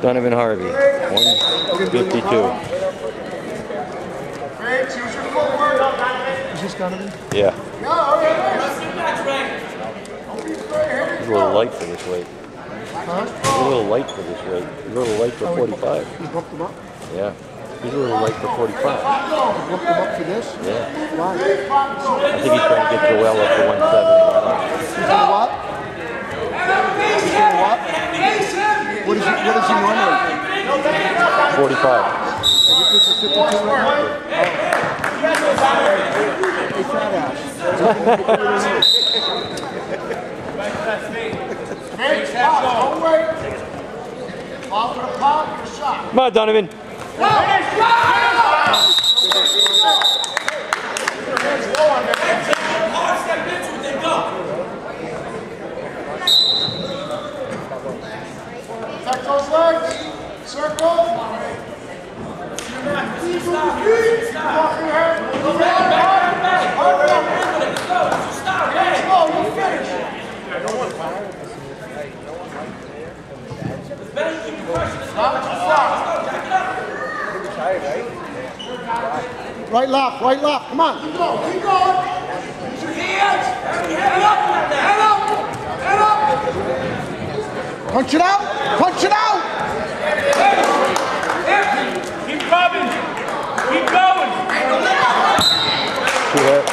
Dohnovin Harvey, 152. Is this Dohnovin? Yeah. He's a little light for this weight. Huh? He's a little light for this weight. He's a little light for Oh, 45. He bumped him up? Yeah. He's a little light for 45. He bumped him up for this? Yeah. Why? I think he's trying to get Joel up to 170. What is he, what is he normally? 45. I think this is 52 right now? Oh. Hey, fat ass. Come on, Dohnovin. Tuck Right, left, right, left. Come on. Keep going, keep going. Use your hands. Head up, head up, head up. Punch it out.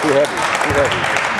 Too heavy. Too heavy.